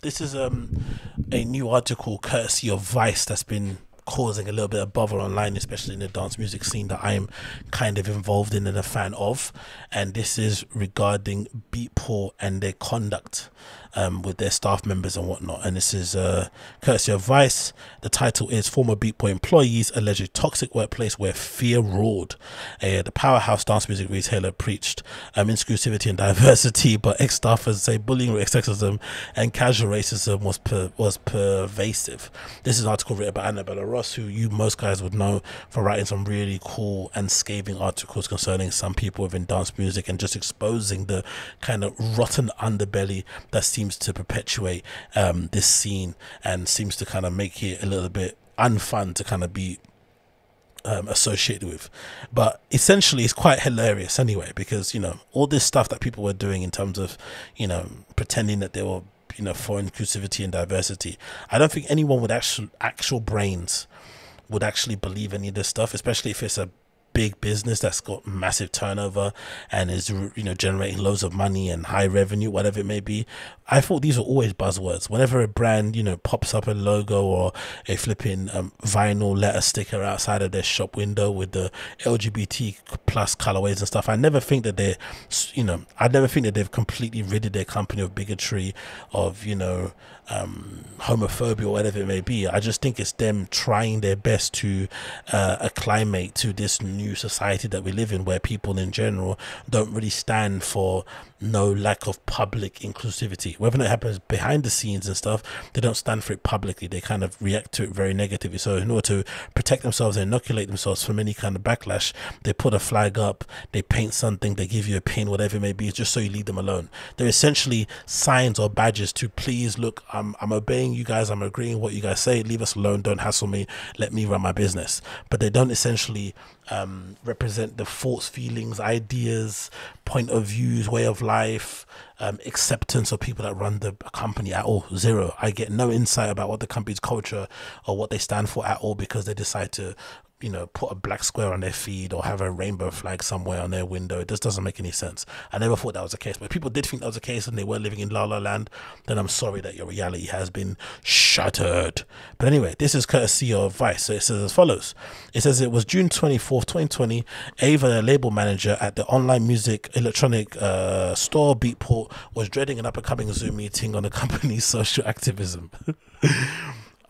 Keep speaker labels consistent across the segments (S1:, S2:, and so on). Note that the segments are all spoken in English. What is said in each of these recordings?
S1: This is um a new article courtesy of Vice that's been causing a little bit of bother online, especially in the dance music scene that I'm kind of involved in and a fan of. And this is regarding Beatport and their conduct um, with their staff members and whatnot. And this is uh, courtesy of Vice. The title is Former Beatport Employees Alleged Toxic Workplace Where Fear Roared. Uh, the powerhouse dance music retailer preached um, inclusivity and diversity, but ex staffers say bullying, sexism, and casual racism was per was pervasive. This is an article written by Annabella Ross, who you most guys would know for writing some really cool and scathing articles concerning some people within dance music and just exposing the kind of rotten underbelly that seems to perpetuate um, this scene and seems to kind of make it a little bit unfun to kind of be um, associated with. But essentially, it's quite hilarious anyway, because, you know, all this stuff that people were doing in terms of, you know, pretending that they were, you know, for inclusivity and diversity. I don't think anyone with actual, actual brains would actually believe any of this stuff, especially if it's a big business that's got massive turnover and is you know generating loads of money and high revenue whatever it may be i thought these were always buzzwords whenever a brand you know pops up a logo or a flipping um, vinyl letter sticker outside of their shop window with the lgbt plus colorways and stuff i never think that they're you know i never think that they've completely ridded their company of bigotry of you know um, homophobia or whatever it may be. I just think it's them trying their best to uh, acclimate to this new society that we live in, where people in general don't really stand for no lack of public inclusivity. Whether it happens behind the scenes and stuff, they don't stand for it publicly. They kind of react to it very negatively. So in order to protect themselves and inoculate themselves from any kind of backlash, they put a flag up, they paint something, they give you a pin, whatever it may be, just so you leave them alone. They're essentially signs or badges to please look, I'm I'm obeying you guys, I'm agreeing what you guys say, leave us alone, don't hassle me, let me run my business. But they don't essentially um, represent the thoughts, feelings, ideas, point of views, way of life, um, acceptance of people that run the company at all. Zero. I get no insight about what the company's culture or what they stand for at all because they decide to you know, put a black square on their feed or have a rainbow flag somewhere on their window. It just doesn't make any sense. I never thought that was the case. But people did think that was the case and they were living in La La Land, then I'm sorry that your reality has been shattered. But anyway, this is courtesy of Vice. So it says as follows. It says it was June 24th, 2020. Ava, a label manager at the online music electronic uh, store Beatport, was dreading an up and coming Zoom meeting on the company's social activism.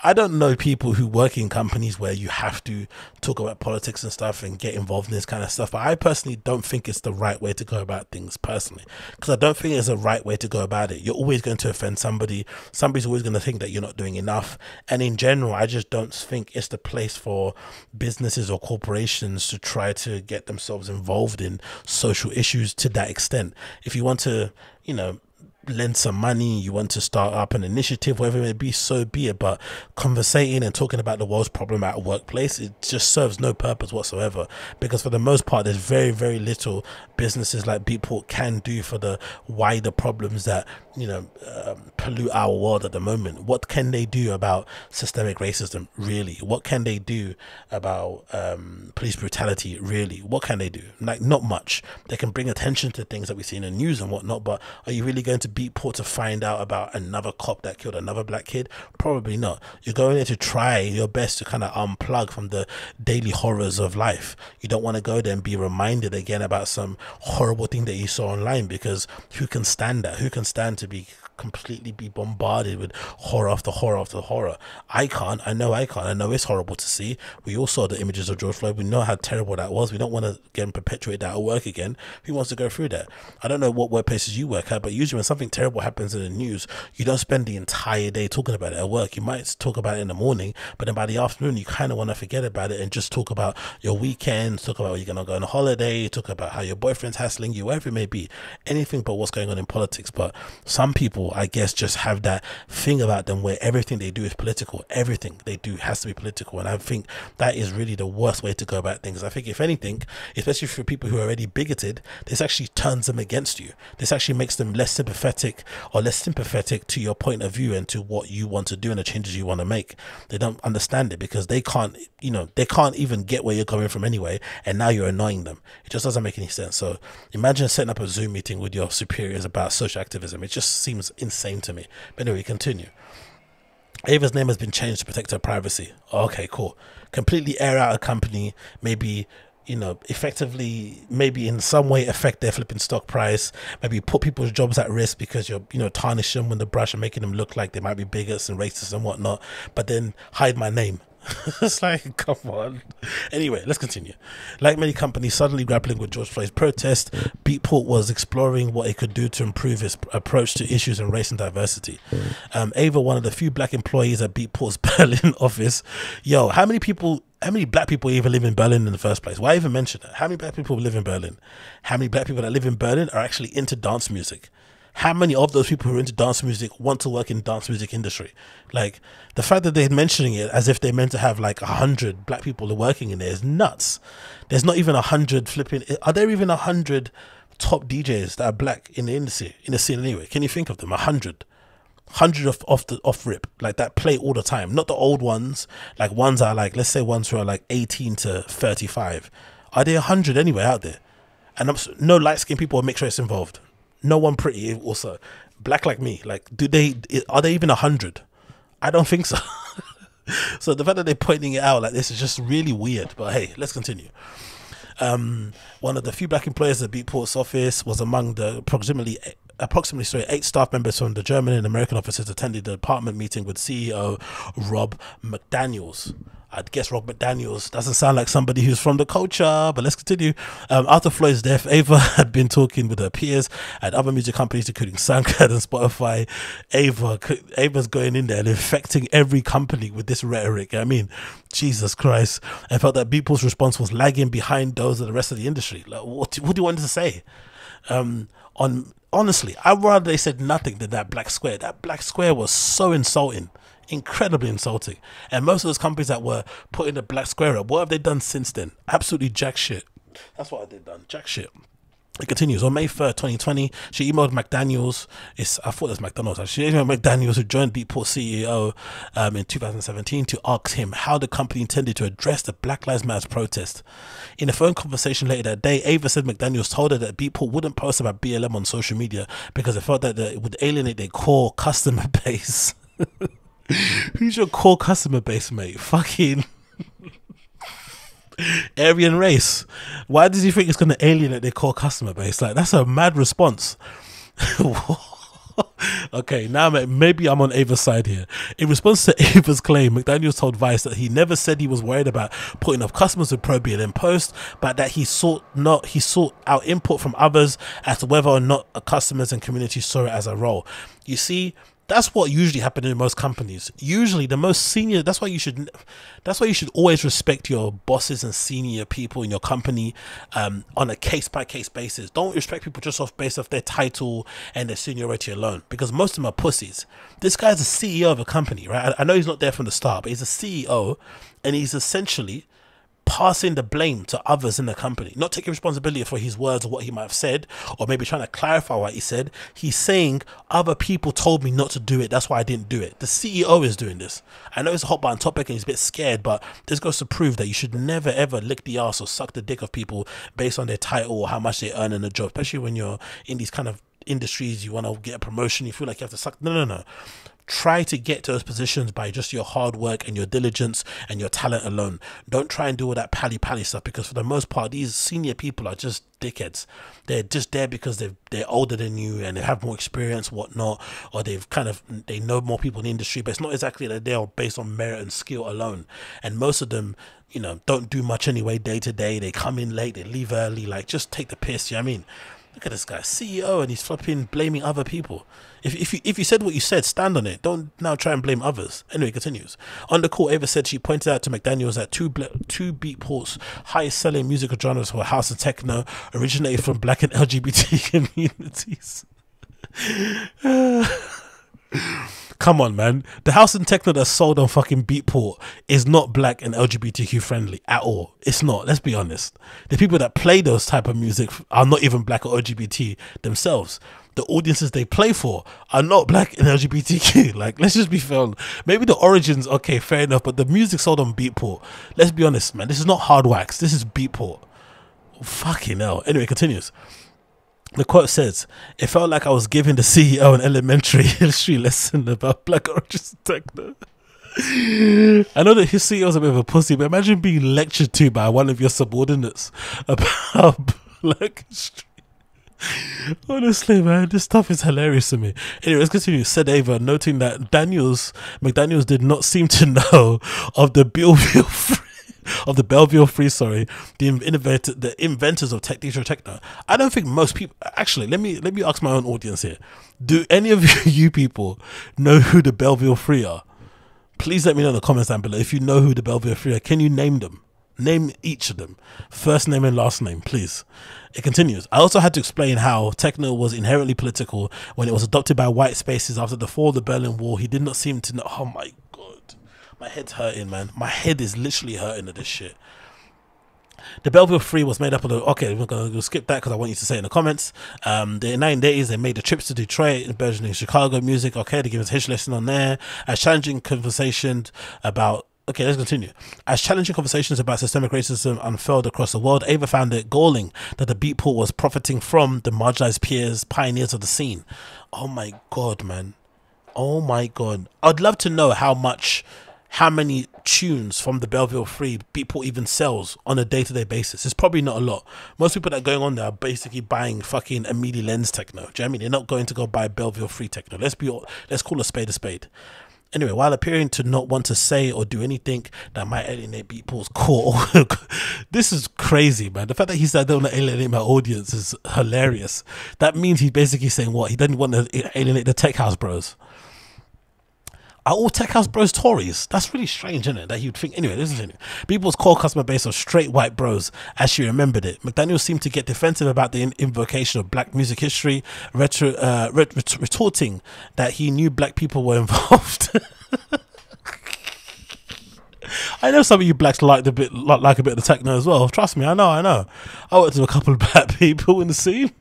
S1: I don't know people who work in companies where you have to talk about politics and stuff and get involved in this kind of stuff. But I personally don't think it's the right way to go about things personally, because I don't think it's the right way to go about it. You're always going to offend somebody. Somebody's always going to think that you're not doing enough. And in general, I just don't think it's the place for businesses or corporations to try to get themselves involved in social issues to that extent. If you want to, you know, lend some money, you want to start up an initiative, whatever it may be, so be it. But conversating and talking about the world's problem at a workplace, it just serves no purpose whatsoever. Because for the most part, there's very, very little businesses like Beatport can do for the wider problems that, you know, um, pollute our world at the moment. What can they do about systemic racism, really? What can they do about um, police brutality, really? What can they do? Like, not much. They can bring attention to things that we see in the news and whatnot, but are you really going to Beatport to find out about another cop that killed another black kid? Probably not. You're going there to try your best to kind of unplug from the daily horrors of life. You don't want to go there and be reminded again about some horrible thing that you saw online because who can stand that? Who can stand to be completely be bombarded with horror after horror after horror. I can't. I know I can't. I know it's horrible to see. We all saw the images of George Floyd. We know how terrible that was. We don't want to again perpetuate that at work again. Who wants to go through that? I don't know what workplaces you work at, but usually when something terrible happens in the news, you don't spend the entire day talking about it at work. You might talk about it in the morning, but then by the afternoon, you kind of want to forget about it and just talk about your weekends, talk about where you're going to go on a holiday, talk about how your boyfriend's hassling you, whatever it may be. Anything but what's going on in politics. But some people I guess, just have that thing about them where everything they do is political. Everything they do has to be political. And I think that is really the worst way to go about things. I think, if anything, especially for people who are already bigoted, this actually turns them against you. This actually makes them less sympathetic or less sympathetic to your point of view and to what you want to do and the changes you want to make. They don't understand it because they can't, you know, they can't even get where you're coming from anyway. And now you're annoying them. It just doesn't make any sense. So imagine setting up a Zoom meeting with your superiors about social activism. It just seems insane to me. But anyway, continue. Ava's name has been changed to protect her privacy. Okay, cool. Completely air out a company, maybe you know, effectively maybe in some way affect their flipping stock price, maybe put people's jobs at risk because you're, you know, tarnishing them with the brush and making them look like they might be bigots and racist and whatnot, but then hide my name. it's like, come on. Anyway, let's continue. Like many companies suddenly grappling with George Floyd's protest, Beatport was exploring what it could do to improve its approach to issues in race and diversity. Um, Ava, one of the few black employees at Beatport's Berlin office, yo, how many people how many black people even live in Berlin in the first place? Why even mention it? How many black people live in Berlin? How many black people that live in Berlin are actually into dance music? How many of those people who are into dance music want to work in dance music industry? Like the fact that they're mentioning it as if they're meant to have like a hundred black people working in there is nuts. There's not even a hundred flipping. Are there even a hundred top DJs that are black in the industry in the scene anyway? Can you think of them? A hundred hundred of off the off rip like that play all the time not the old ones like ones are like let's say ones who are like 18 to 35 are there 100 anyway out there and I'm, no light skinned people make sure it's involved no one pretty also. Black like me like do they are they even a 100 i don't think so. So the fact that they're pointing it out like this is just really weird but hey let's continue. Um, one of the few black employers at Beatport's office was among the approximately approximately sorry, eight staff members from the German and American offices attended the department meeting with CEO Robb McDaniels. I'd guess Robb McDaniels doesn't sound like somebody who's from the culture, but let's continue. Um, after Floyd's death, Ava had been talking with her peers at other music companies, including SoundCloud and Spotify. Ava, Ava's going in there and infecting every company with this rhetoric. I mean, Jesus Christ. I felt that people's response was lagging behind those of the rest of the industry. Like, what, what do you want to say? Um, on honestly, I'd rather they said nothing than that black square. That black square was so insulting, incredibly insulting. And most of those companies that were putting the black square up, what have they done since then? Absolutely jack shit. That's what they done. Jack shit. It continues on May 3rd, 2020. She emailed McDaniels. It's I thought it was McDonald's. She emailed McDaniels, who joined Beatport CEO um, in 2017, to ask him how the company intended to address the Black Lives Matter protest. In a phone conversation later that day, Ava said McDaniels told her that Beatport wouldn't post about BLM on social media because it felt that it would alienate their core customer base. Who's your core customer base, mate? Fucking. Aryan race. Why does he think it's going to alienate their core customer base? Like that's a mad response. okay, now maybe I'm on Ava's side here. In response to Ava's claim, McDaniels told Vice that he never said he was worried about putting up customers with pro BLM post, but that he sought not he sought out input from others as to whether or not customers and community saw it as a role. You see, that's what usually happens in most companies. Usually, the most senior. That's why you should. That's why you should always respect your bosses and senior people in your company um, on a case by case basis. Don't respect people just off based off their title and their seniority alone, because most of them are pussies. This guy's a CEO of a company, right? I, I know he's not there from the start, but he's a CEO, and he's essentially passing the blame to others in the company, not taking responsibility for his words or what he might have said, or maybe trying to clarify what he said. He's saying other people told me not to do it. That's why I didn't do it. The CEO is doing this. I know it's a hot button topic and he's a bit scared, but this goes to prove that you should never ever lick the ass or suck the dick of people based on their title or how much they earn in a job, especially when you're in these kind of industries you want to get a promotion you feel like you have to suck no no no try to get to those positions by just your hard work and your diligence and your talent alone. Don't try and do all that pally pally stuff because for the most part, these senior people are just dickheads. They're just there because they they're older than you and they have more experience, whatnot, or they've kind of they know more people in the industry. But it's not exactly that they are based on merit and skill alone. And most of them, you know, don't do much anyway day to day. They come in late, they leave early. Like just take the piss. You know what I mean? Look at this guy, CEO, and he's flipping blaming other people. If, if, you, if you said what you said, stand on it. Don't now try and blame others. Anyway, continues. On the call, Ava said she pointed out to McDaniels that two, two Beatport's highest selling musical genres were house and techno, originated from black and LGBT communities. Come on, man. The house and techno that's sold on fucking Beatport is not black and LGBTQ friendly at all. It's not. Let's be honest. The people that play those type of music are not even black or LGBT themselves the audiences they play for are not black and LGBTQ. Like, let's just be fair. Maybe the origins, okay, fair enough, but the music sold on Beatport. Let's be honest, man. This is not hard wax. This is Beatport. Fucking hell. Anyway, continues. The quote says, It felt like I was giving the CEO an elementary history lesson about black origins techno. I know that his CEO is a bit of a pussy, but imagine being lectured to by one of your subordinates about black history. Honestly, man, this stuff is hilarious to me. Anyway, let's continue. Said Ava, noting that Daniels McDaniels did not seem to know of the Belleville Three of the Belleville Three, sorry, the inventor, the inventors of Technitro Techno. I don't think most people. Actually, let me let me ask my own audience here. Do any of you people know who the Belleville Three are? Please let me know in the comments down below if you know who the Belleville Three are. Can you name them? Name each of them. First name and last name, please. It continues. I also had to explain how techno was inherently political when it was adopted by white spaces after the fall of the Berlin Wall. He did not seem to know. Oh my god. My head's hurting, man. My head is literally hurting at this shit. The Belleville Three was made up of the. Okay, we're going to skip that because I want you to say it in the comments. Um, the 1980s, they made the trips to Detroit, in Chicago music. Okay, they give us a history lesson on there. A challenging conversation about okay, let's continue. As challenging conversations about systemic racism unfurled across the world, Ava found it galling that the Beatport was profiting from the marginalized peers, pioneers of the scene. Oh my god, man. Oh my god. I'd love to know how much how many tunes from the Belleville Three Beatport even sells on a day to day basis. It's probably not a lot. Most people that are going on there are basically buying fucking Amelie Lens techno. Do you know I mean? They're not going to go buy Belleville Three techno. Let's be let's call a spade a spade. Anyway, while appearing to not want to say or do anything that might alienate people's core, this is crazy, man. The fact that he said I don't want to alienate my audience is hilarious. That means he's basically saying what? He doesn't want to alienate the tech house bros. Are all tech house bros Tories? That's really strange, isn't it? That you'd think. Anyway, this is it. People's core customer base of straight white bros, as she remembered it. McDaniel seemed to get defensive about the invocation of black music history, retro, uh, ret- ret- retorting that he knew black people were involved. I know some of you blacks like a bit like, like a bit of the techno as well. Trust me, I know, I know. I worked with a couple of black people in the scene.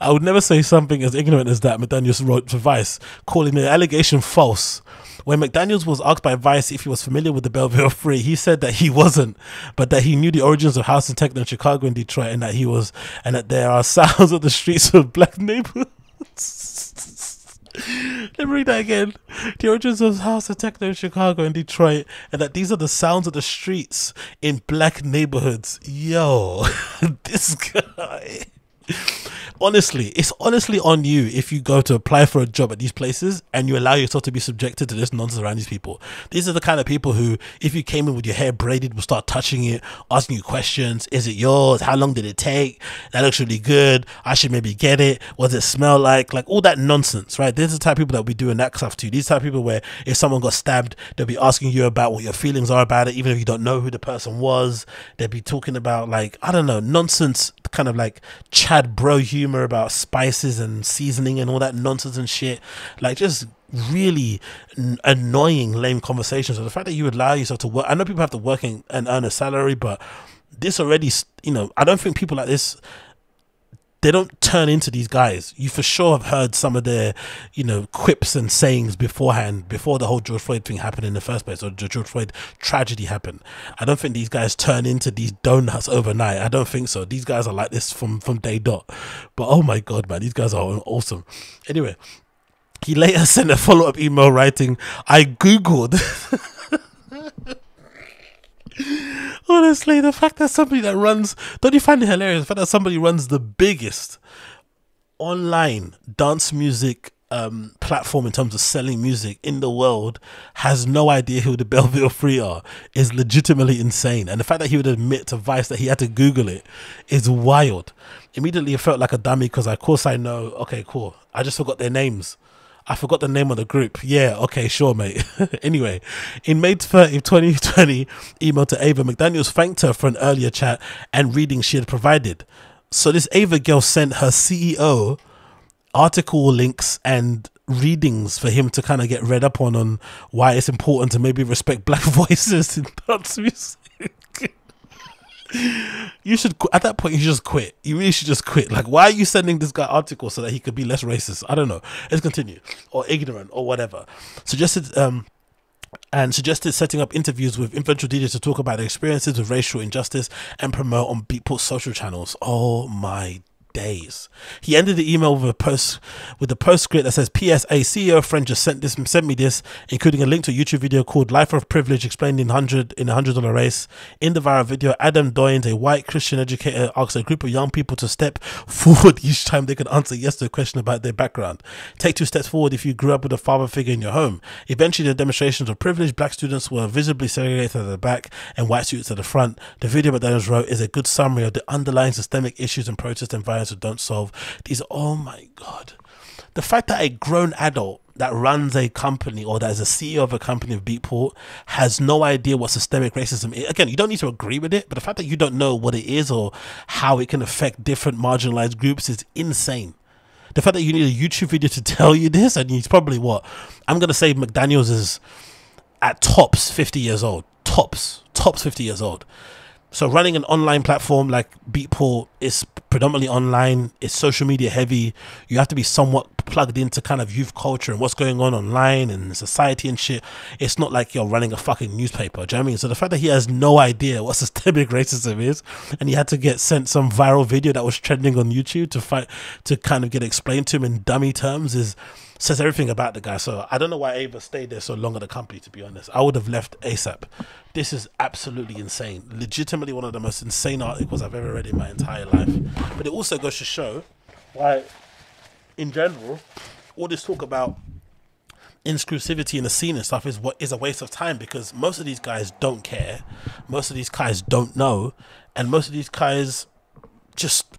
S1: I would never say something as ignorant as that, McDaniels wrote for Vice, calling the allegation false. When McDaniels was asked by Vice if he was familiar with the Belleville Free, he said that he wasn't, but that he knew the origins of house and techno in Chicago and Detroit, and that he was, and that there are sounds of the streets of black neighborhoods. Let me read that again. The origins of house and techno in Chicago and Detroit, and that these are the sounds of the streets in black neighborhoods. Yo, this guy honestly, it's honestly on you if you go to apply for a job at these places and you allow yourself to be subjected to this nonsense around these people. These are the kind of people who, if you came in with your hair braided, will start touching it, asking you questions. Is it yours? How long did it take? That looks really good. I should maybe get it. What does it smell like? Like all that nonsense, right? These are the type of people that will be doing that stuff to. These type of people where if someone got stabbed, they'll be asking you about what your feelings are about it, even if you don't know who the person was. They'll be talking about like, I don't know, nonsense kind of like Chad bro humor about spices and seasoning and all that nonsense and shit. Like just really n- annoying, lame conversations. So the fact that you allow yourself to work, I know people have to work and earn a salary, but this already, you know, I don't think people like this they don't turn into these guys. You for sure have heard some of their, you know, quips and sayings beforehand, before the whole George Floyd thing happened in the first place, or the George Floyd tragedy happened. I don't think these guys turn into these donuts overnight. I don't think so. These guys are like this from from day dot. But oh my god, man, these guys are awesome. Anyway, he later sent a follow up email writing, "I googled." Honestly, the fact that somebody that runs, don't you find it hilarious? The fact that somebody runs the biggest online dance music um, platform in terms of selling music in the world has no idea who the Belleville Three are is legitimately insane. And the fact that he would admit to Vice that he had to Google it is wild. Immediately, it felt like a dummy because, of course, I know. Okay, cool. I just forgot their names. I forgot the name of the group. Yeah, okay, sure, mate. anyway, in May 30, 2020, email to Ava, McDaniels thanked her for an earlier chat and reading she had provided. So this Ava girl sent her CEO article links and readings for him to kind of get read up on on why it's important to maybe respect black voices in dance music you should at that point you should just quit. You really should just quit. Like, why are you sending this guy articles so that he could be less racist? I don't know. Let's continue or ignorant or whatever. Suggested um and suggested setting up interviews with influential DJs to talk about their experiences with racial injustice and promote on Beatport social channels. Oh my days. He ended the email with a post with a postscript that says, "P.S. A CEO friend just sent this sent me this, including a link to a YouTube video called Life of Privilege explained in hundred in a hundred dollar race. In the viral video, Adam Donyes, a white Christian educator, asks a group of young people to step forward each time they can answer yes to a question about their background. Take two steps forward if you grew up with a father figure in your home. Eventually, the demonstrations of privilege, black students were visibly segregated at the back and white students at the front. The video McDaniels wrote is a good summary of the underlying systemic issues and protest and violence that don't solve. These, oh my god, the fact that a grown adult that runs a company or that is a CEO of a company of Beatport has no idea what systemic racism is. Again, you don't need to agree with it, but the fact that you don't know what it is or how it can affect different marginalized groups is insane. The fact that you need a YouTube video to tell you this, and he's probably what I'm gonna say McDaniels is at tops 50 years old. Tops, tops 50 years old. So running an online platform like Beatport is predominantly online. It's social media heavy. You have to be somewhat plugged into kind of youth culture and what's going on online and society and shit. It's not like you're running a fucking newspaper. Do you know what I mean? So the fact that he has no idea what systemic racism is, and he had to get sent some viral video that was trending on YouTube to fight to kind of get explained to him in dummy terms is says everything about the guy. So I don't know why Ava stayed there so long at the company. To be honest, I would have left ASAP. This is absolutely insane. Legitimately one of the most insane articles I've ever read in my entire life. But it also goes to show why, in general, all this talk about inclusivity in the scene and stuff is what is a waste of time because most of these guys don't care, most of these guys don't know, and most of these guys just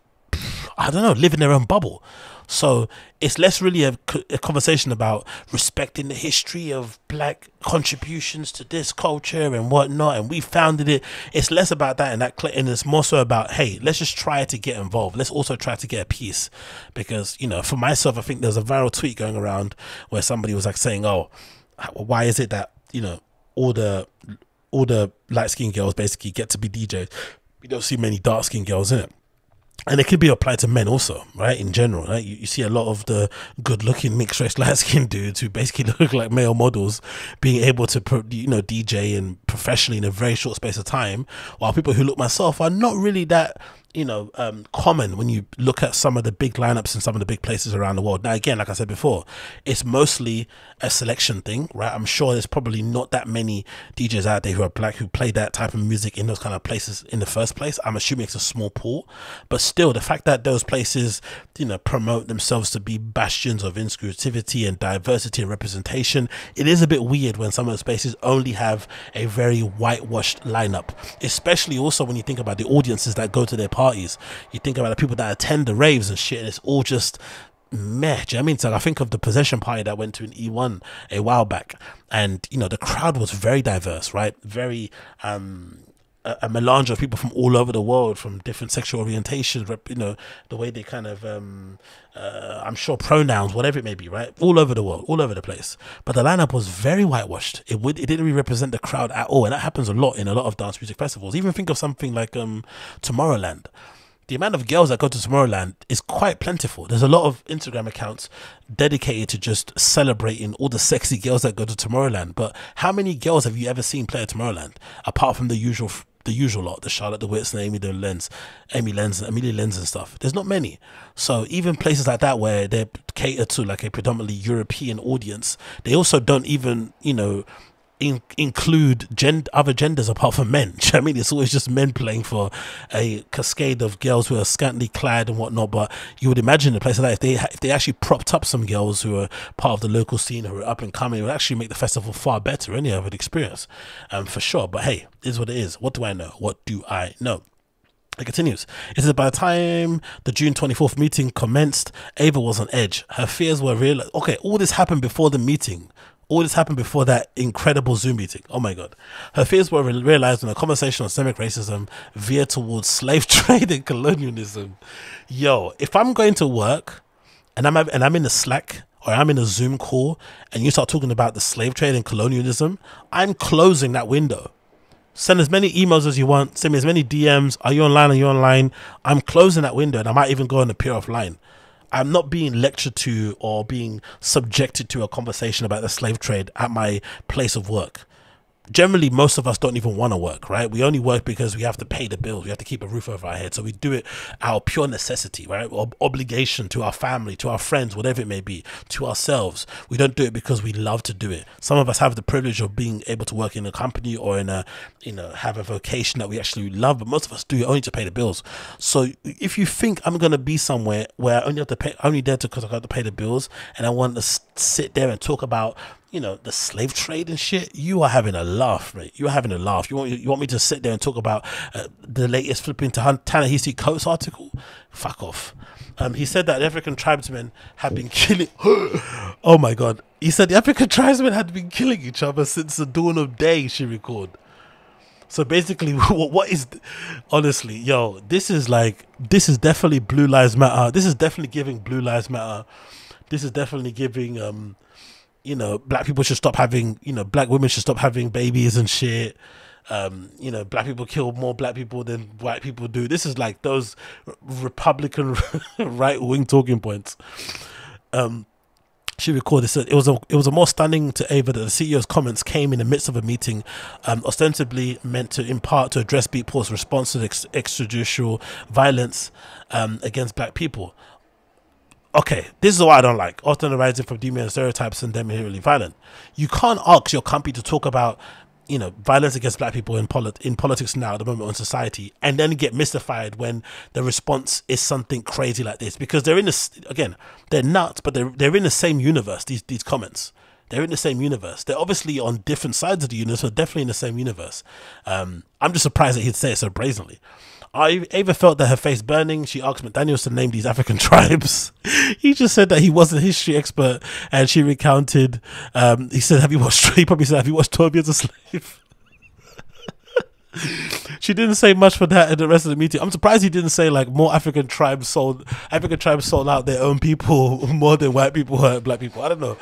S1: I don't know live in their own bubble. So it's less really a, a, conversation about respecting the history of black contributions to this culture and whatnot, and we founded it. It's less about that and that, and it's more so about hey, let's just try to get involved. Let's also try to get a piece, because you know, for myself, I think there's a viral tweet going around where somebody was like saying, "Oh, why is it that you know all the all the light skinned girls basically get to be DJs? We don't see many dark skinned girls in it." And it could be applied to men also, right? In general, right? You, you see a lot of the good-looking mixed race light skinned dudes who basically look like male models being able to, you know, DJ and professionally in a very short space of time, while people who look myself are not really that you know um, common when you look at some of the big lineups in some of the big places around the world. Now, again, like I said before, it's mostly a selection thing, right? I'm sure there's probably not that many DJs out there who are black who play that type of music in those kind of places in the first place. I'm assuming it's a small pool, but still, the fact that those places, you know, promote themselves to be bastions of inclusivity and diversity and representation, it is a bit weird when some of those spaces only have a very whitewashed lineup, especially also when you think about the audiences that go to their parties parties. You think about the people that attend the raves and shit, and it's all just meh. Do you know I mean? So I think of the possession party that went to an E1 a while back, and you know the crowd was very diverse, right? Very um a, melange of people from all over the world, from different sexual orientations, you know, the way they kind of, um, uh, I'm sure pronouns, whatever it may be, right? All over the world, all over the place. But the lineup was very whitewashed. It would, it didn't really represent the crowd at all, and that happens a lot in a lot of dance music festivals. Even think of something like um, Tomorrowland the amount of girls that go to Tomorrowland is quite plentiful. There's a lot of Instagram accounts dedicated to just celebrating all the sexy girls that go to Tomorrowland. But how many girls have you ever seen play at Tomorrowland apart from the usual the usual lot, the Charlotte de Witts and Amy the Lenz, Amy Lenz, Amelie Lens and stuff. There's not many. So even places like that where they cater to like a predominantly European audience, they also don't even, you know, in, include gen- other genders apart from men. I mean? It's always just men playing for a cascade of girls who are scantily clad and whatnot. But you would imagine a place like that, if they if they actually propped up some girls who are part of the local scene who are up and coming, it would actually make the festival far better. Any other experience, um, for sure. But hey, is what it is. What do I know? What do I know? It continues. It says by the time the June 24th meeting commenced, Ava was on edge. Her fears were real. Okay, all this happened before the meeting. All this happened before that incredible Zoom meeting. Oh my God. Her fears were realized when a conversation on systemic racism veered towards slave trade and colonialism. Yo, if I'm going to work and I'm, and I'm in a Slack or I'm in a Zoom call and you start talking about the slave trade and colonialism, I'm closing that window. Send as many emails as you want. Send me as many DMs. Are you online? Are you online? I'm closing that window and I might even go and appear offline. I'm not being lectured to or being subjected to a conversation about the slave trade at my place of work. Generally most of us don't even want to work, right? We only work because we have to pay the bills, we have to keep a roof over our head. So we do it out of pure necessity, right? Ob- obligation to our family, to our friends, whatever it may be, to ourselves. We don't do it because we love to do it. Some of us have the privilege of being able to work in a company or in a, you know, have a vocation that we actually love, but most of us do it only to pay the bills. So if you think I'm going to be somewhere where I only have to pay, only there because I got to pay the bills and I want to sit there and talk about you know the slave trade and shit, you are having a laugh, mate. You're having a laugh. You want you want me to sit there and talk about uh, the latest flipping to Ta-Nehisi Coates article? Fuck off. Um, he said that African tribesmen have been killing. oh my god! He said the African tribesmen had been killing each other since the dawn of day. She recalled. So basically, what is honestly, yo, this is like this is definitely Blue Lives Matter. This is definitely giving Blue Lives Matter. This is definitely giving um you know, black people should stop having, you know, black women should stop having babies and shit. Um, you know, black people kill more black people than white people do. This is like those Republican right wing talking points. Um, she recorded said it was a it was a more stunning to Ava that the CEO's comments came in the midst of a meeting, um, ostensibly meant to in part to address Beatport's response to ex- extrajudicial violence um, against black people okay, this is what I don't like. Often arising from demon stereotypes and them really violent. You can't ask your company to talk about, you know, violence against black people in polit- in politics now at the moment in society, and then get mystified when the response is something crazy like this because they're in this again, they're nuts, but they're they're in the same universe. These these comments. They're in the same universe. They're obviously on different sides of the universe, but definitely in the same universe. Um, I'm just surprised that he'd say it so brazenly. I Ava felt that her face burning. She asked McDaniels to name these African tribes. he just said that he was a history expert, and she recounted. Um, he said, "Have you watched?" He probably said, "Have you watched Twelve Years a Slave?" she didn't say much for that in the rest of the meeting. I'm surprised he didn't say like more African tribes sold African tribes sold out their own people more than white people hurt black people. I don't know.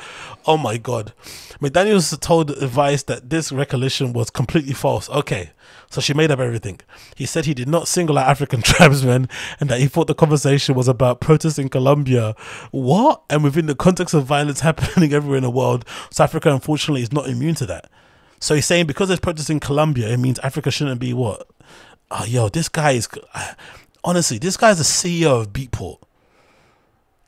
S1: Oh my god. McDaniels told Vice that this recollection was completely false. Okay, so she made up everything. He said he did not single out African tribesmen and that he thought the conversation was about protests in Colombia. What? And within the context of violence happening everywhere in the world, South Africa unfortunately is not immune to that. So he's saying because there's protests in Colombia, it means Africa shouldn't be what? Oh, yo, this guy is ah, honestly, this guy's the CEO of Beatport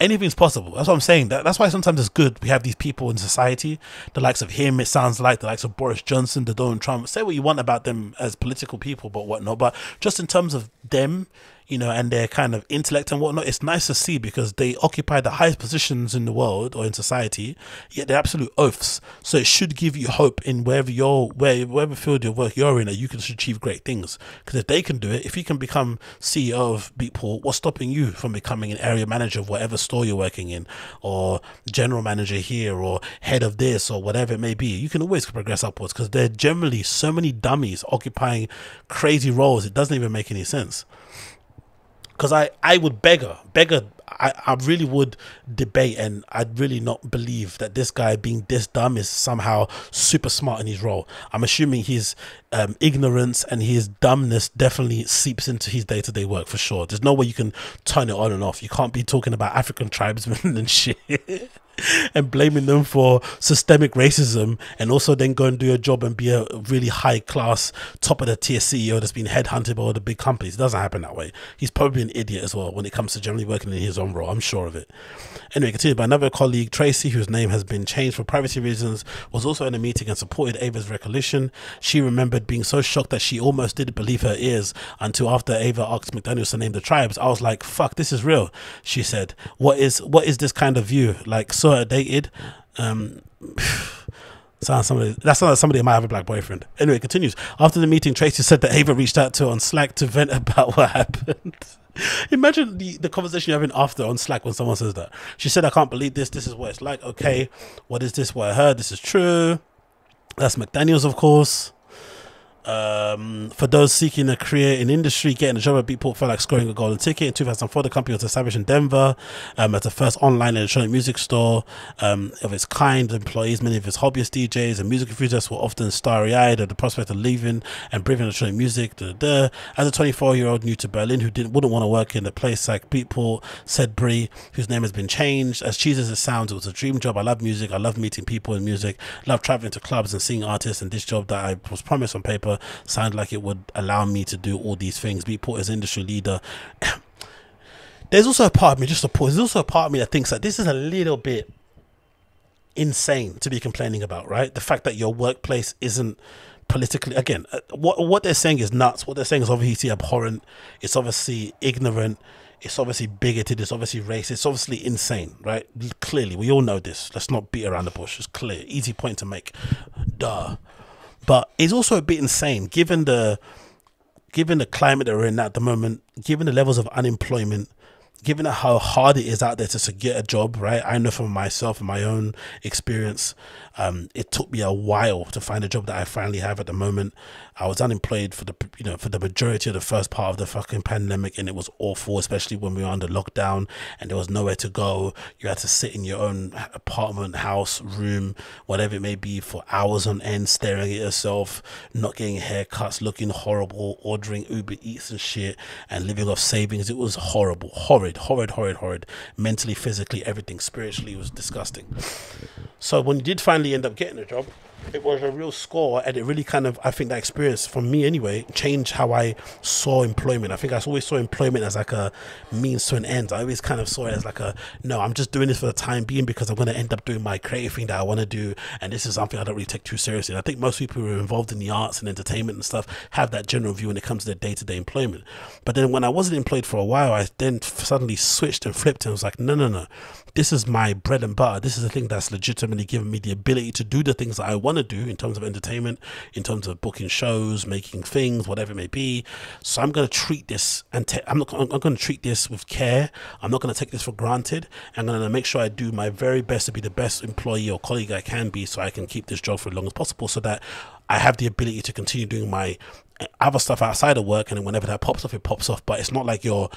S1: anything's possible. That's what I'm saying. That, that's why sometimes it's good we have these people in society, the likes of him, it sounds like, the likes of Boris Johnson, the Donald Trump. Say what you want about them as political people, but whatnot. But just in terms of them you know, and their kind of intellect and whatnot. It's nice to see because they occupy the highest positions in the world or in society, yet they're absolute oafs. So it should give you hope in wherever you're, where, wherever field of work you're in, that you can achieve great things. Because if they can do it, if you can become CEO of Beatport, what's stopping you from becoming an area manager of whatever store you're working in, or general manager here, or head of this, or whatever it may be? You can always progress upwards because there are generally so many dummies occupying crazy roles. It doesn't even make any sense because I, I would beggar, beggar, I, I really would debate and I'd really not believe that this guy being this dumb is somehow super smart in his role. I'm assuming his um, ignorance and his dumbness definitely seeps into his day to day work for sure. There's no way you can turn it on and off. You can't be talking about African tribesmen and shit. and blaming them for systemic racism and also then go and do a job and be a really high class top of the tier CEO that's been headhunted by all the big companies. It doesn't happen that way. He's probably an idiot as well when it comes to generally working in his own role. I'm sure of it. Anyway, continued by another colleague, Tracy, whose name has been changed for privacy reasons, was also in a meeting and supported Ava's recollection. She remembered being so shocked that she almost didn't believe her ears until after Ava asked McDaniels to name the tribes. I was like, fuck, this is real. She said, what is, what is this kind of view? Like, so dated. Um, sounds somebody that sounds like somebody might have a black boyfriend. Anyway, it continues. After the meeting, Tracy said that Ava reached out to her on Slack to vent about what happened. Imagine the, the conversation you're having after on Slack when someone says that. She said, I can't believe this. This is what it's like. Okay, what is this? What I heard? This is true. That's McDaniels, of course. Um, for those seeking a career in industry, getting a job at Beatport felt like scoring a golden ticket. In 2004, the company was established in Denver um, as the first online electronic music store um, of its kind. Employees, many of its hobbyist DJs and music enthusiasts were often starry eyed at the prospect of leaving and breathing electronic music. Da, da. As a 24 year old new to Berlin who didn't wouldn't want to work in a place like Beatport, said Brie, whose name has been changed. As cheesy as it sounds, it was a dream job. I love music. I love meeting people in music. Love traveling to clubs and seeing artists. And this job that I was promised on paper sounded like it would allow me to do all these things. Beatport as industry leader. There's also a part of me, just to pause, there's also a part of me that thinks that this is a little bit insane to be complaining about, right? The fact that your workplace isn't politically again uh, what what they're saying is nuts. What they're saying is obviously abhorrent. It's obviously ignorant. It's obviously bigoted. It's obviously racist. It's obviously insane right? Clearly we all know this. Let's not beat around the bush. It's clear. Easy point to make. Duh but it's also a bit insane given the given the climate that we're in at the moment, given the levels of unemployment, given how hard it is out there to get a job, right? I know from myself and my own experience, um, it took me a while to find a job that I finally have at the moment. I was unemployed for the you know for the majority of the first part of the fucking pandemic, and it was awful, especially when we were under lockdown and there was nowhere to go. You had to sit in your own apartment, house, room, whatever it may be, for hours on end, staring at yourself, not getting haircuts, looking horrible, ordering Uber Eats and shit, and living off savings. It was horrible, horrid, horrid, horrid, horrid. Mentally, physically, everything. Spiritually, was disgusting. So when you did finally end up getting a job, it was a real score and it really kind of i think that experience for me anyway changed how i saw employment. I think i always saw employment as like a means to an end. I always kind of saw it as like a no i'm just doing this for the time being because i'm going to end up doing my creative thing that i want to do and this is something i don't really take too seriously. And i think most people who are involved in the arts and entertainment and stuff have that general view when it comes to their day-to-day employment. But then when i wasn't employed for a while i then suddenly switched and flipped and was like no no no. This is my bread and butter. This is the thing that's legitimately given me the ability to do the things that i want to do in terms of entertainment, in terms of booking shows, making things, whatever it may be. So I'm going to treat this and te- I'm not. I'm, I'm going to treat this with care. I'm not going to take this for granted. I'm going to make sure I do my very best to be the best employee or colleague I can be, so I can keep this job for as long as possible, so that I have the ability to continue doing my other stuff outside of work and whenever that pops off it pops off but it's not like you're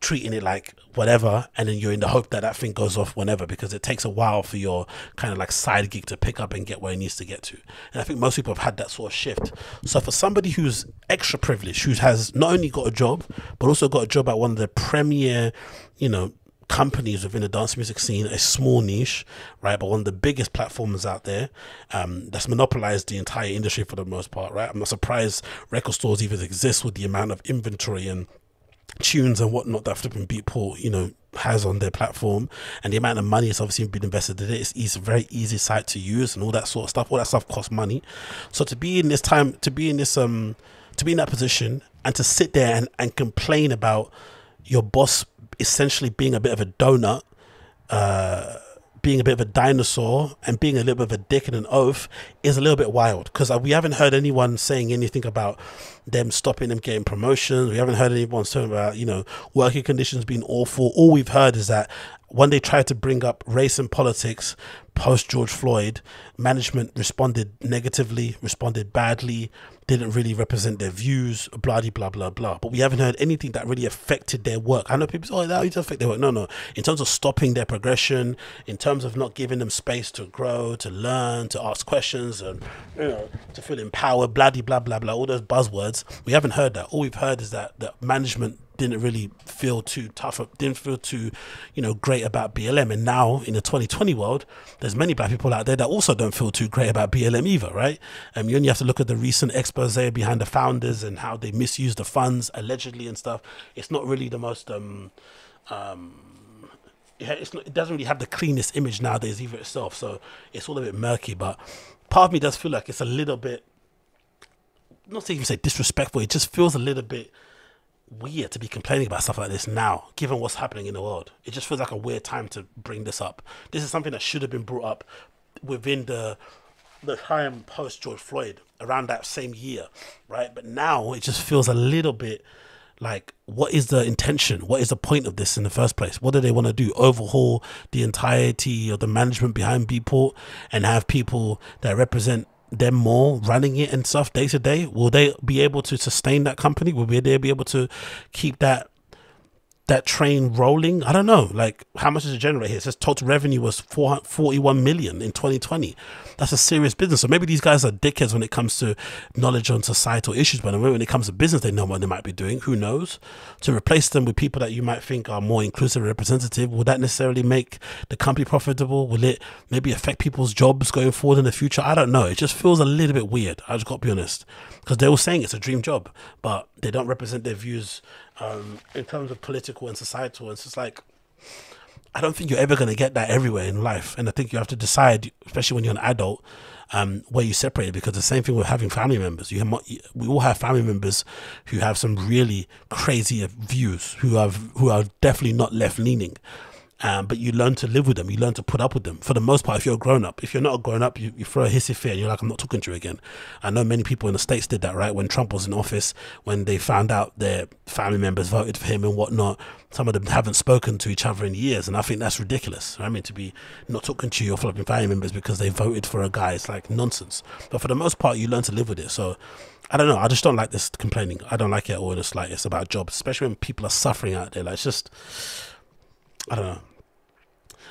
S1: treating it like whatever and then you're in the hope that that thing goes off whenever because it takes a while for your kind of like side gig to pick up and get where it needs to get to and i think most people have had that sort of shift so for somebody who's extra privileged who has not only got a job but also got a job at one of the premier you know companies within the dance music scene, a small niche, right? But one of the biggest platforms out there um, that's monopolized the entire industry for the most part, right? I'm not surprised record stores even exist with the amount of inventory and tunes and whatnot that flipping Beatport, you know, has on their platform and the amount of money it's obviously been invested in it. It's, it's a very easy site to use and all that sort of stuff. All that stuff costs money. So to be in this time, to be in this, um, to be in that position and to sit there and, and complain about your boss essentially being a bit of a donut, uh, being a bit of a dinosaur and being a little bit of a dick and an oath is a little bit wild because uh, we haven't heard anyone saying anything about them stopping them getting promotions. We haven't heard anyone saying about, you know, working conditions being awful. All we've heard is that when they tried to bring up race and politics post George Floyd, management responded negatively, responded badly, didn't really represent their views, blah blah blah blah. But we haven't heard anything that really affected their work. I know people say, "Oh, that just affect their work." No, no. In terms of stopping their progression, in terms of not giving them space to grow, to learn, to ask questions, and you know, to feel empowered, blah blah blah blah. All those buzzwords, we haven't heard that. All we've heard is that that management didn't really feel too tough, didn't feel too, you know, great about BLM. And now in the 2020 world, there's many black people out there that also don't feel too great about BLM either, right? Um, you only have to look at the recent expose behind the founders and how they misused the funds allegedly and stuff. It's not really the most, um, um, not, it doesn't really have the cleanest image nowadays either itself. So it's all a bit murky, but part of me does feel like it's a little bit, not to even say disrespectful, it just feels a little bit weird to be complaining about stuff like this now, given what's happening in the world. It just feels like a weird time to bring this up. This is something that should have been brought up within the the time post George Floyd, around that same year, right? But now it just feels a little bit like what is the intention what is the point of this in the first place what do they want to do overhaul the entirety of the management behind Beatport and have people that represent them more running it and stuff day to day, will they be able to sustain that company? Will they be able to keep that that train rolling? I don't know. Like, how much does it generate here? It says total revenue was 41 million in 2020. That's a serious business. So maybe these guys are dickheads when it comes to knowledge on societal issues, but when it comes to business, they know what they might be doing. Who knows? To replace them with people that you might think are more inclusive and representative, will that necessarily make the company profitable? Will it maybe affect people's jobs going forward in the future? I don't know. It just feels a little bit weird. I just got to be honest. Because they were saying it's a dream job, but they don't represent their views um, in terms of political and societal. It's just like, I don't think you're ever going to get that everywhere in life. And I think you have to decide, especially when you're an adult, um, where you separate. Because the same thing with having family members. You have, we all have family members who have some really crazy views, who have who are definitely not left leaning. Um, but you learn to live with them. You learn to put up with them. For the most part, if you're a grown up, if you're not a grown up, you, you throw a hissy fit and you're like, I'm not talking to you again. I know many people in the States did that, right? When Trump was in office, when they found out their family members voted for him and whatnot, some of them haven't spoken to each other in years. And I think that's ridiculous. I mean, to be not talking to your flipping family members because they voted for a guy, it's like nonsense. But for the most part, you learn to live with it. So I don't know. I just don't like this complaining. I don't like it all in the slightest about jobs, especially when people are suffering out there. Like, it's just, I don't know.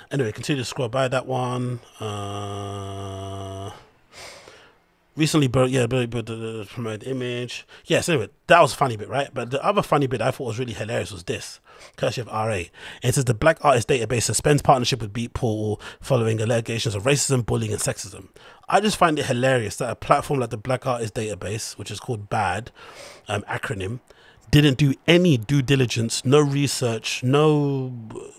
S1: Anyway, continue to scroll by that one. Uh, recently, but yeah, but, but the, promoted image. Yes, anyway, that was a funny bit, right? But the other funny bit I thought was really hilarious was this, of RA. It says the Black Artist Database suspends partnership with Beatport following allegations of racism, bullying, and sexism. I just find it hilarious that a platform like the Black Artist Database, which is called BAD, um, acronym, didn't do any due diligence, no research, no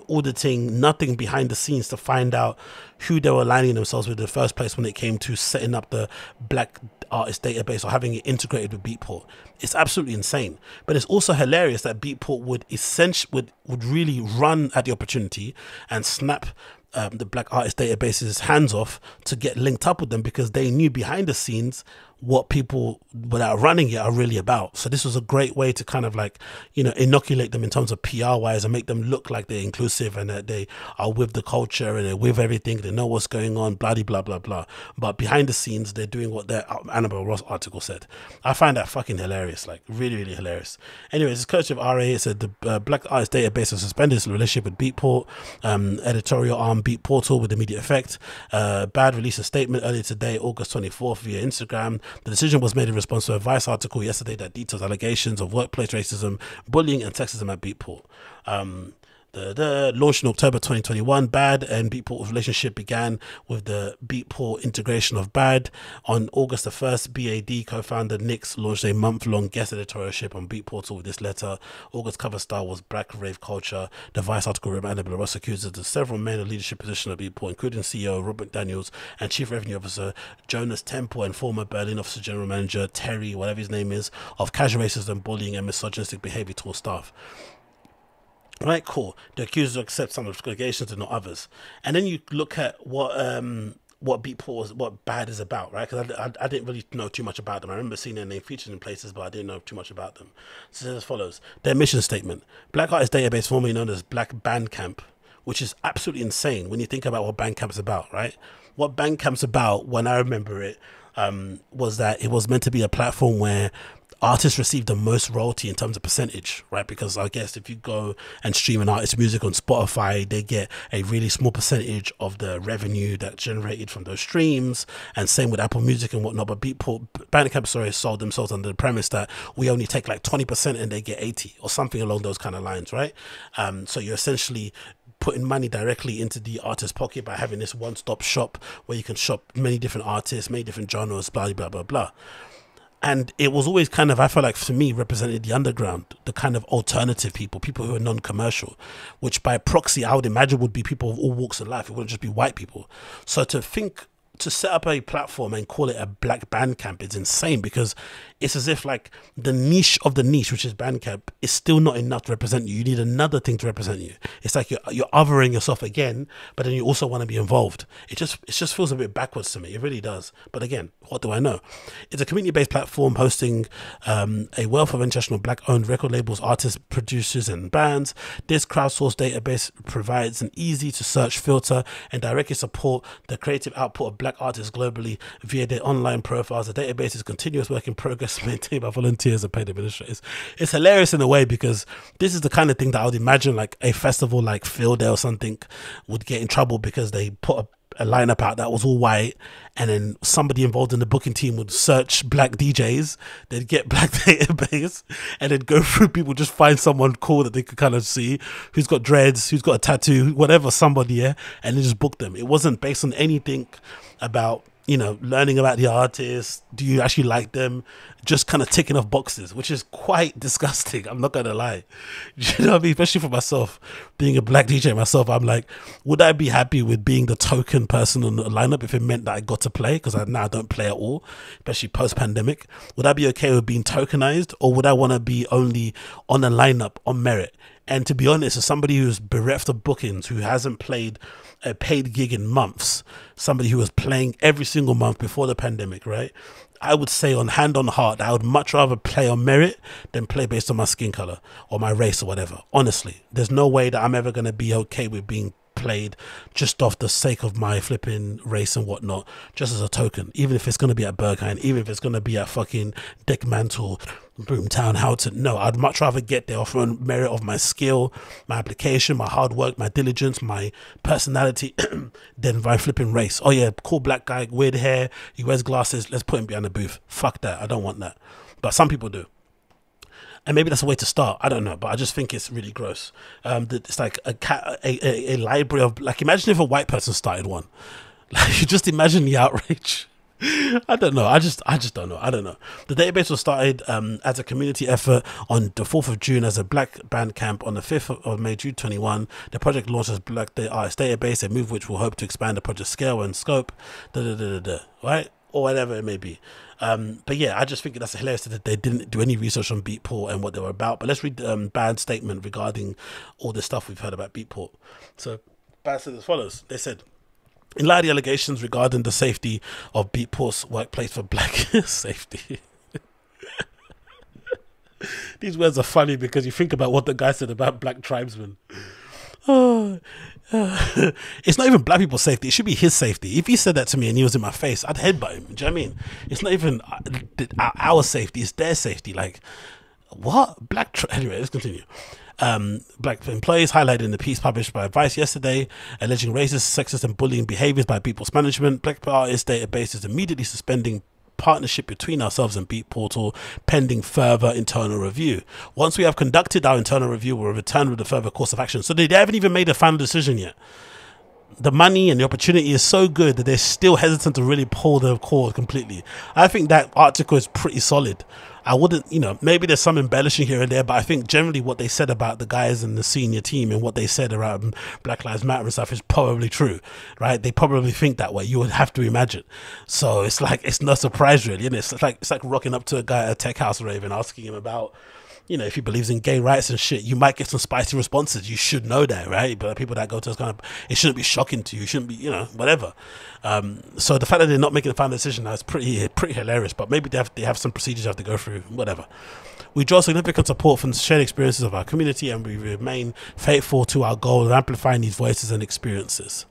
S1: auditing, nothing behind the scenes to find out who they were aligning themselves with in the first place when it came to setting up the black artist database or having it integrated with Beatport. It's absolutely insane. But it's also hilarious that Beatport would essentially would, would really run at the opportunity and snap um, the black artist databases hands off to get linked up with them because they knew behind the scenes what people without running it are really about. So this was a great way to kind of like, you know, inoculate them in terms of PR wise and make them look like they're inclusive and that they are with the culture and they're with everything. They know what's going on, bloody blah, blah, blah. But behind the scenes, they're doing what their Annabel Ross article said. I find that fucking hilarious, like really, really hilarious. Anyways, it's coach of RA. Said the uh, Black Arts database has suspended its relationship with Beatport, um, editorial arm Beat Portal with immediate effect. Uh, Bad released a statement earlier today, August 24th, via Instagram the decision was made in response to a Vice article yesterday that details allegations of workplace racism, bullying, and sexism at Beatport. Um, the, the launched in October 2021, Bad and Beatport relationship began with the Beatport integration of Bad. On August the 1st, BAD co-founder Nix launched a month-long guest editorialship on Beatport with this letter. August cover star was Black Rave Culture. The Vice article reminded Belarus accused of several men in leadership positions at Beatport, including CEO Robb McDaniels and Chief Revenue Officer Jonas Tempel and former Berlin Officer General Manager Terry, whatever his name is, of casual racism, bullying, and misogynistic behavior towards staff. Right, cool. The accusers accept some allegations and not others. And then you look at what um what Beatport was, what Bad is about, right? Because I, I, I, didn't really know too much about them. I remember seeing their name featured in places, but I didn't know too much about them. So as follows: their mission statement: Black Artist Database, formerly known as Black Bandcamp, which is absolutely insane when you think about what Bandcamp is about, right? What Bandcamp's about, when I remember it, um, was that it was meant to be a platform where artists receive the most royalty in terms of percentage, right? Because I guess if you go and stream an artist's music on Spotify, they get a really small percentage of the revenue that generated from those streams, and same with Apple Music and whatnot. But Beatport, Bandcamp, sorry, sold themselves under the premise that we only take like 20% and they get 80 or something along those kind of lines, right? Um, so you're essentially putting money directly into the artist's pocket by having this one-stop shop where you can shop many different artists, many different genres, blah blah blah blah and it was always kind of i felt like for me represented the underground the kind of alternative people people who are non-commercial which by proxy i would imagine would be people of all walks of life. It wouldn't just be white people. So to think to set up a platform and call it a black Bandcamp is insane because it's as if like the niche of the niche, which is Bandcamp, is still not enough to represent you. You need another thing to represent you. It's like you're you're othering yourself again, but then you also want to be involved. It just it just feels a bit backwards to me. It really does. But again, what do I know? It's a community-based platform hosting um, a wealth of international black-owned record labels, artists, producers, and bands. This crowdsourced database provides an easy-to-search filter and directly support the creative output of black artists globally via their online profiles. The database is continuous work in progress maintained by volunteers and paid administrators. It's hilarious in a way because this is the kind of thing that I would imagine like a festival like Field Day or something would get in trouble because they put a a lineup out that was all white, and then somebody involved in the booking team would search black DJs, they'd get black database, and then go through people, just find someone cool that they could kind of see who's got dreads, who's got a tattoo, whatever, somebody, yeah, and then just book them. It wasn't based on anything about you know, learning about the artists. Do you actually like them? Just kind of ticking off boxes, which is quite disgusting. I'm not gonna lie. You know what I mean? Especially for myself, being a black DJ myself, I'm like, would I be happy with being the token person on the lineup if it meant that I got to play? Because I now don't play at all, especially post pandemic. Would I be okay with being tokenized, or would I want to be only on a lineup on merit? And to be honest, as somebody who's bereft of bookings, who hasn't played a paid gig in months, somebody who was playing every single month before the pandemic, right? I would say on hand on heart, I would much rather play on merit than play based on my skin color or my race or whatever. Honestly, there's no way that I'm ever going to be okay with being played just off the sake of my flipping race and whatnot, just as a token. Even if it's going to be at Berghain, even if it's going to be at fucking Dekmantel, Boomtown, Houghton. No, I'd much rather get there off on merit of my skill, my application, my hard work, my diligence, my personality than my flipping race. Oh yeah, cool black guy, weird hair, he wears glasses, let's put him behind the booth. Fuck that. I don't want that. But some people do and maybe that's a way to start. I don't know, but I just think it's really gross. Um, it's like a, cat, a, a, a library of like. Imagine if a white person started one. Like, you just imagine the outrage. I don't know. I just, I just don't know. I don't know. The database was started um, as a community effort on the 4th of June as a Black Band Camp on the 5th of May, June 21. The project launched as Black Day Artist Database, a move which will hope to expand the project scale and scope. Da da da da da. Right or whatever it may be. Um, but yeah, I just think that's hilarious that they didn't do any research on Beatport and what they were about. But let's read um, Band's statement regarding all the stuff we've heard about Beatport. So, Band said as follows: They said. In light of the allegations regarding the safety of Beatport's workplace for black safety. These words are funny because you think about what the guy said about black tribesmen. Oh, it's not even black people's safety. It should be his safety. If he said that to me and he was in my face, I'd headbutt him. Do you know what I mean? It's not even uh, our safety. It's their safety. Like, what? Black. Tra- anyway, let's continue. Um, black employees highlighted in the piece published by Vice yesterday, alleging racist, sexist, and bullying behaviors by people's management. Black artist database is immediately suspending partnership between ourselves and Beat Portal pending further internal review. Once we have conducted our internal review, we'll return with a further course of action. So they haven't even made a final decision yet. The money and the opportunity is so good that they're still hesitant to really pull the cord completely. I think that article is pretty solid. I wouldn't, you know, maybe there's some embellishing here and there, but I think generally what they said about the guys in the senior team and what they said around Black Lives Matter and stuff is probably true, right? They probably think that way. You would have to imagine. So it's like it's no surprise really, and it? it's like it's like rocking up to a guy at a tech house rave and asking him about you know, if he believes in gay rights and shit, you might get some spicy responses. You should know that, right? But people that go to this kind of, it shouldn't be shocking to you. You shouldn't be, you know, whatever. Um, so the fact that they're not making a final decision now is pretty, pretty hilarious. But maybe they have, they have some procedures they have to go through, whatever. We draw significant support from the shared experiences of our community, and we remain faithful to our goal of amplifying these voices and experiences.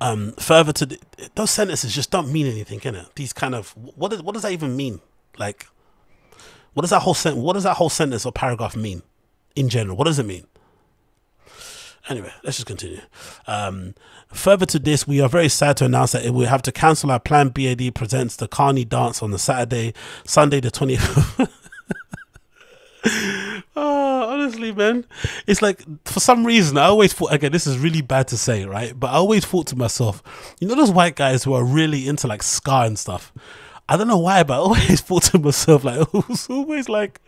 S1: Um, further to the, those sentences just don't mean anything, can it? These kind of what does what does that even mean? Like what does that whole sent? What does that whole sentence or paragraph mean in general? What does it mean? Anyway, let's just continue. Um, further to this, we are very sad to announce that we have to cancel our planned BAD presents the Carney dance on the Saturday, Sunday the 20th. oh, honestly, man, it's like for some reason I always thought again this is really bad to say, right? But I always thought to myself, you know, those white guys who are really into like ska and stuff. I don't know why, but I always thought to myself like it was always like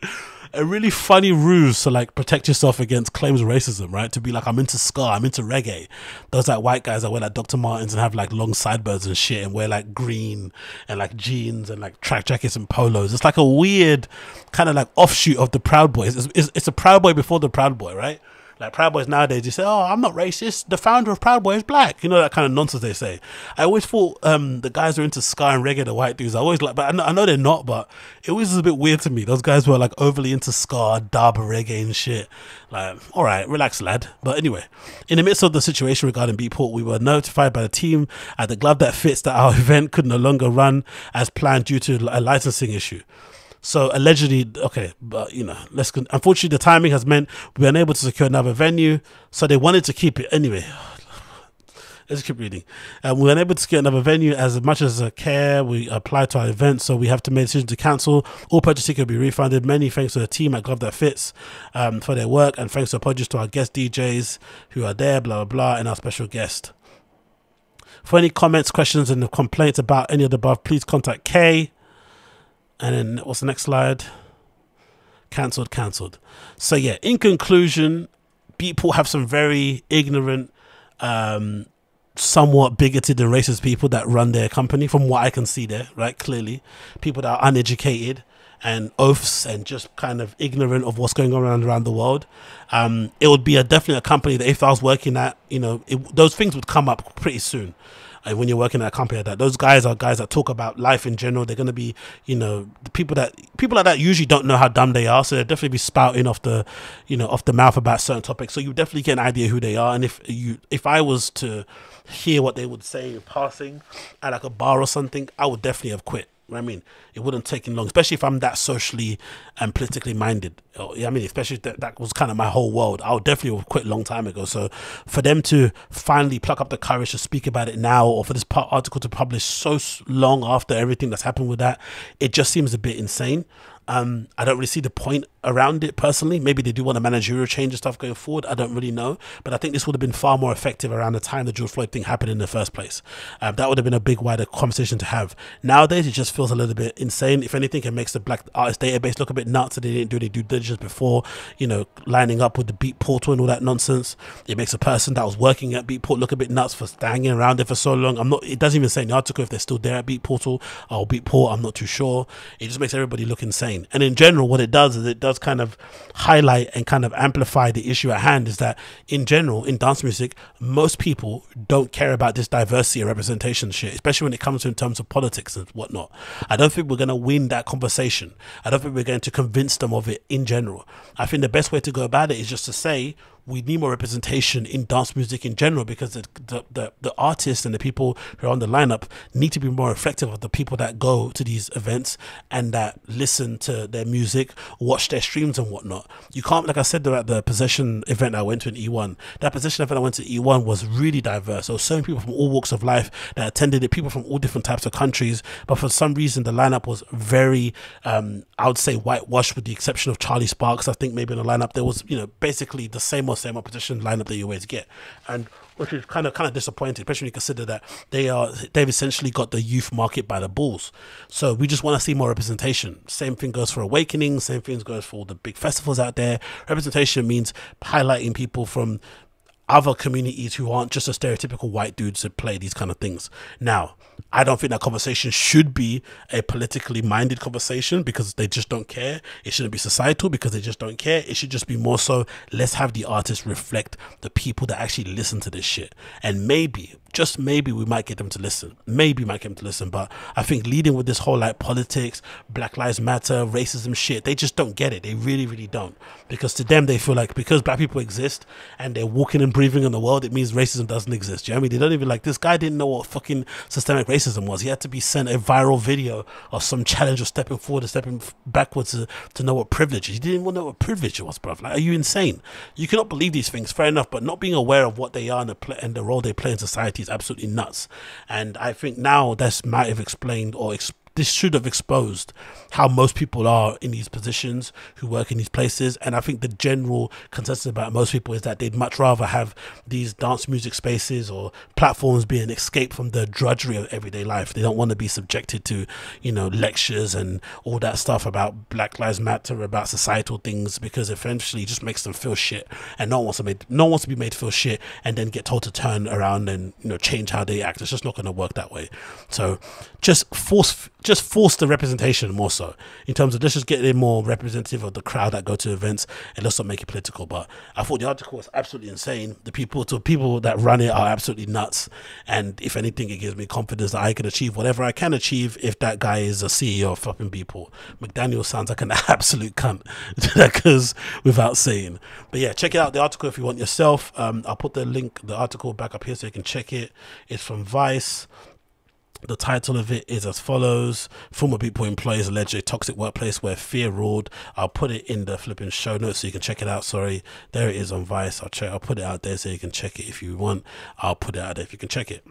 S1: a really funny ruse to like protect yourself against claims of racism, right? To be like, I'm into ska, I'm into reggae. Those like white guys that wear like Dr. Martens and have like long sideburns and shit and wear like green and like jeans and like track jackets and polos. It's like a weird kind of like offshoot of the Proud Boys. It's, it's, it's a Proud Boy before the Proud Boy, right? Like Proud Boys nowadays, you say, "Oh, I'm not racist. The founder of Proud Boys is black." You know that kind of nonsense they say. I always thought um, the guys who are into ska and reggae, the white dudes. I always like, but I know, I know they're not. But it was a bit weird to me. Those guys were like overly into ska, dub, reggae, and shit. Like, all right, relax, lad. But anyway, in the midst of the situation regarding Beatport, we were notified by the team at the Glove That Fits that our event could no longer run as planned due to a licensing issue. So allegedly, okay, but you know, let's. Con- Unfortunately, the timing has meant we were unable to secure another venue. So they wanted to keep it anyway. Let's keep reading. Um, we were unable to secure another venue as much as a care we applied to our event, so we have to make a decision to cancel. All purchase tickets will be refunded. Many thanks to the team at Glove That Fits um, for their work, and thanks to apologies to our guest DJs who are there, blah blah blah, and our special guest. For any comments, questions, and complaints about any of the above, please contact Kay. And then what's the next slide? Cancelled, cancelled. So yeah, in conclusion, people have some very ignorant, um, somewhat bigoted and racist people that run their company, from what I can see there, right? Clearly, people that are uneducated and oaths and just kind of ignorant of what's going on around around the world. Um, it would be a definitely a company that if I was working at, you know, it, those things would come up pretty soon. And when you're working at a company like that, those guys are guys that talk about life in general. They're going to be, you know, the people that people like that usually don't know how dumb they are, so they'll definitely be spouting off the, you know, off the mouth about certain topics. So you definitely get an idea who they are. And if you, if I was to hear what they would say in passing at like a bar or something, I would definitely have quit. I mean, it wouldn't take him long, especially if I'm that socially and politically minded. I mean, especially that that was kind of my whole world. I would definitely have quit a long time ago. So for them to finally pluck up the courage to speak about it now, or for this article to publish so long after everything that's happened with that, it just seems a bit insane. Um, I don't really see the point around it personally. Maybe they do want a managerial change and stuff going forward. I don't really know. But I think this would have been far more effective around the time the George Floyd thing happened in the first place. Um, that would have been a big, wider conversation to have. Nowadays, it just feels a little bit insane. If anything, it makes the Black Artist Database look a bit nuts that they didn't do any due diligence before, you know, lining up with the Beat Portal and all that nonsense. It makes a person that was working at Beatport look a bit nuts for hanging around there for so long. I'm not, it doesn't even say in the article if they're still there at Beat Portal or Beatport. I'm not too sure. It just makes everybody look insane. And in general, what it does is it does kind of highlight and kind of amplify the issue at hand is that in general, in dance music, most people don't care about this diversity and representation shit, especially when it comes to in terms of politics and whatnot. I don't think we're going to win that conversation. I don't think we're going to convince them of it in general. I think the best way to go about it is just to say, we need more representation in dance music in general because the, the, the, the, artists and the people who are on the lineup need to be more reflective of the people that go to these events and that listen to their music, watch their streams and whatnot. You can't, like I said, at the possession event I went to in E1, that possession event I went to E1 was really diverse. There were so many people from all walks of life that attended it, people from all different types of countries. But for some reason, the lineup was very, um, I would say, whitewashed with the exception of Charlie Sparks. I think maybe in the lineup there was, you know, basically the same same opposition lineup that you always get, and which is kind of kind of disappointing, especially when you consider that they are they've essentially got the youth market by the balls. So we just want to see more representation. Same thing goes for Awakening. Same thing goes for the big festivals out there. Representation means highlighting people from other communities who aren't just a stereotypical white dudes that play these kind of things. Now, I don't think that conversation should be a politically minded conversation because they just don't care. It shouldn't be societal because they just don't care. It should just be more so let's have the artists reflect the people that actually listen to this shit. And maybe just maybe we might get them to listen. Maybe we might get them to listen. But I think leading with this whole like politics, Black Lives Matter, racism shit, they just don't get it. They really, really don't. Because to them, they feel like because black people exist and they're walking and breathing in the world, it means racism doesn't exist. You know what I mean? They don't even like this guy didn't know what fucking systemic racism was. He had to be sent a viral video of some challenge of stepping forward and stepping backwards to, to know what privilege is. He didn't even know what privilege was, bro. Like, are you insane? You cannot believe these things, fair enough, but not being aware of what they are and the, and the role they play in society is absolutely nuts. And I think now this might have explained or explained this should have exposed how most people are in these positions who work in these places. And I think the general consensus about most people is that they'd much rather have these dance music spaces or platforms be an escape from the drudgery of everyday life. They don't want to be subjected to, you know, lectures and all that stuff about Black Lives Matter, about societal things, because eventually it just makes them feel shit. And no one wants to make no one wants to be made feel shit and then get told to turn around and, you know, change how they act. It's just not gonna work that way. So just force just force the representation more so in terms of let's just get it more representative of the crowd that go to events and let's not make it political. But I thought the article was absolutely insane. The people to people that run it are absolutely nuts. And if anything, it gives me confidence that I can achieve whatever I can achieve if that guy is a CEO of fucking people. McDaniel sounds like an absolute cunt. goes without saying. But yeah, check it out the article if you want yourself. Um, I'll put the link, the article back up here so you can check it. It's from Vice. The title of it is as follows Former Beatport employees allege a toxic workplace where fear ruled. I'll put it in the flipping show notes so you can check it out. Sorry, there it is on Vice. I'll check. I'll put it out there so you can check it if you want. I'll put it out there if you can check it.